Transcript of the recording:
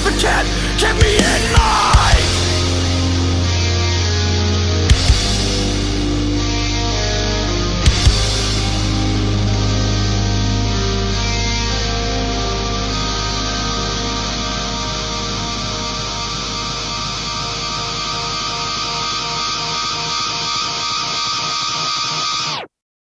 for cat. Get me in my.